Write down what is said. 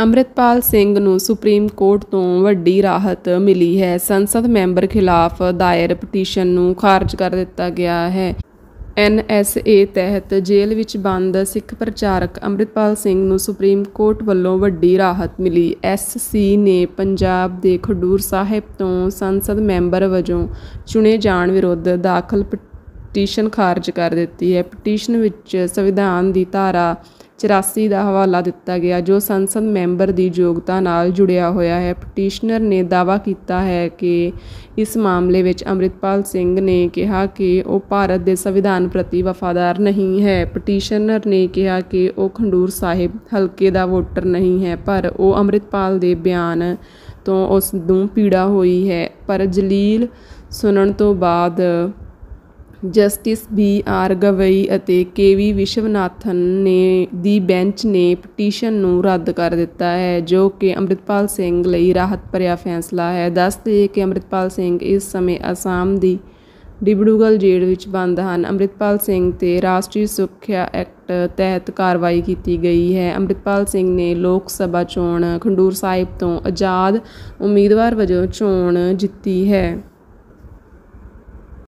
ਅੰਮ੍ਰਿਤਪਾਲ ਸਿੰਘ ਨੂੰ supreme court ਤੋਂ ਵੱਡੀ ਰਾਹਤ ਮਿਲੀ ਹੈ। ਸੰਸਦ ਮੈਂਬਰ ਖਿਲਾਫ ਦਾਇਰ ਪਟੀਸ਼ਨ ਨੂੰ ਖਾਰਜ ਕਰ ਦਿੱਤਾ ਗਿਆ ਹੈ। ਐਨਐਸਏ ਤਹਿਤ ਜੇਲ੍ਹ ਵਿੱਚ ਬੰਦ ਸਿੱਖ ਪ੍ਰਚਾਰਕ ਅੰਮ੍ਰਿਤਪਾਲ ਸਿੰਘ ਨੂੰ ਸੁਪਰੀਮ ਕੋਰਟ ਵੱਲੋਂ ਵੱਡੀ ਰਾਹਤ ਮਿਲੀ। ਐਸਸੀ ਨੇ ਪੰਜਾਬ ਦੇ ਖਡੂਰ ਸਾਹਿਬ ਤੋਂ ਸੰਸਦ ਮੈਂਬਰ ਵਜੋਂ ਚੁਣੇ ਜਾਣ ਵਿਰੁੱਧ ਦਾਖਲ ਪਟੀਸ਼ਨ ਖਾਰਜ ਕਰ ਦਿੱਤੀ ਹੈ। ਪਟੀਸ਼ਨ ਵਿੱਚ ਸੰਵਿਧਾਨ ਦੀ ਧਾਰਾ 84 ਦਾ ਹਵਾਲਾ ਦਿੱਤਾ ਗਿਆ, ਜੋ ਸੰਸਦ ਮੈਂਬਰ ਦੀ ਯੋਗਤਾ ਨਾਲ ਜੁੜਿਆ ਹੋਇਆ ਹੈ। ਪਟੀਸ਼ਨਰ ਨੇ ਦਾਅਵਾ ਕੀਤਾ ਹੈ ਕਿ ਇਸ ਮਾਮਲੇ ਵਿੱਚ ਅੰਮ੍ਰਿਤਪਾਲ ਸਿੰਘ ਨੇ ਕਿਹਾ ਕਿ ਉਹ ਭਾਰਤ ਦੇ ਸੰਵਿਧਾਨ ਪ੍ਰਤੀ ਵਫਾਦਾਰ ਨਹੀਂ ਹੈ। ਪਟੀਸ਼ਨਰ ਨੇ ਕਿਹਾ ਕਿ ਉਹ ਖੰਡੂਰ ਸਾਹਿਬ ਹਲਕੇ ਦਾ ਵੋਟਰ ਨਹੀਂ ਹੈ, ਪਰ ਉਹ ਅੰਮ੍ਰਿਤਪਾਲ ਦੇ ਬਿਆਨ ਤੋਂ ਉਸ ਨੂੰ ਪੀੜਾ ਹੋਈ ਹੈ। ਪਰ ਜਲੀਲ ਸੁਣਨ ਤੋਂ ਬਾਅਦ ਜਸਟਿਸ ਬੀ ਆਰ ਗਵਈ ਅਤੇ ਕੇ ਵੀ ਵਿਸ਼ਵਨਾਥਨ ਨੇ ਦੀ ਬੈਂਚ ਨੇ ਪਟੀਸ਼ਨ ਨੂੰ ਰੱਦ ਕਰ ਦਿੱਤਾ ਹੈ, ਜੋ ਕਿ ਅੰਮ੍ਰਿਤਪਾਲ ਸਿੰਘ ਲਈ ਰਾਹਤ ਭਰਿਆ ਫੈਸਲਾ ਹੈ। ਦੱਸ ਦੱਸਦੇ ਕਿ ਅੰਮ੍ਰਿਤਪਾਲ ਸਿੰਘ ਇਸ ਸਮੇਂ ਅਸਾਮ ਦੀ ਡਿਬੜੂਗਲ ਜੇਲ੍ਹ ਵਿੱਚ ਬੰਦ ਹਨ। ਅੰਮ੍ਰਿਤਪਾਲ ਸਿੰਘ ਤੇ ਰਾਸ਼ਟਰੀ ਸੁਰੱਖਿਆ ਐਕਟ ਤਹਿਤ ਕਾਰਵਾਈ ਕੀਤੀ ਗਈ ਹੈ। ਅੰਮ੍ਰਿਤਪਾਲ ਸਿੰਘ ਨੇ ਲੋਕ ਸਭਾ ਚੋਣ ਖੰਡੂਰ ਸਾਹਿਬ ਤੋਂ ਆਜ਼ਾਦ ਉਮੀਦਵਾਰ ਵਜੋਂ ਚੋਣ ਜਿੱਤੀ ਹੈ।